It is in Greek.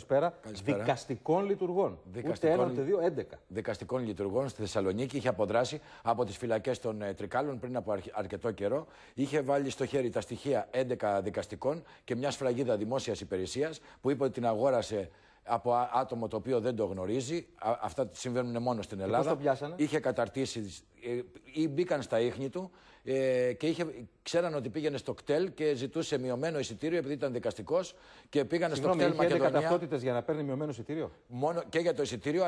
Καλησπέρα. Καλησπέρα. Δικαστικών λειτουργών. Δικαστικών Ούτε ένα, ούτε δύο, 11. δικαστικών λειτουργών στη Θεσσαλονίκη. Είχε αποδράσει από τις φυλακές των ε, Τρικάλων πριν από αρχ- αρκετό καιρό. Είχε βάλει στο χέρι τα στοιχεία 11 δικαστικών και μια σφραγίδα δημόσιας υπηρεσίας που είπε ότι την αγόρασε από α- άτομο το οποίο δεν το γνωρίζει. Α- αυτά συμβαίνουν μόνο στην Ελλάδα. το πιάσανε; Είχε καταρτήσει ε, ή μπήκαν στα ίχνη του ε, και είχε, ξέραν ότι πήγαινε στο κτέλ και ζητούσε μειωμένο εισιτήριο επειδή ήταν δικαστικός και πήγανε Συγγνώμη, στο κτέλ είχε 11 Μακεδονία ταυτότητε για να παίρνει μειωμένο εισιτήριο; μόνο και για το εισιτήριο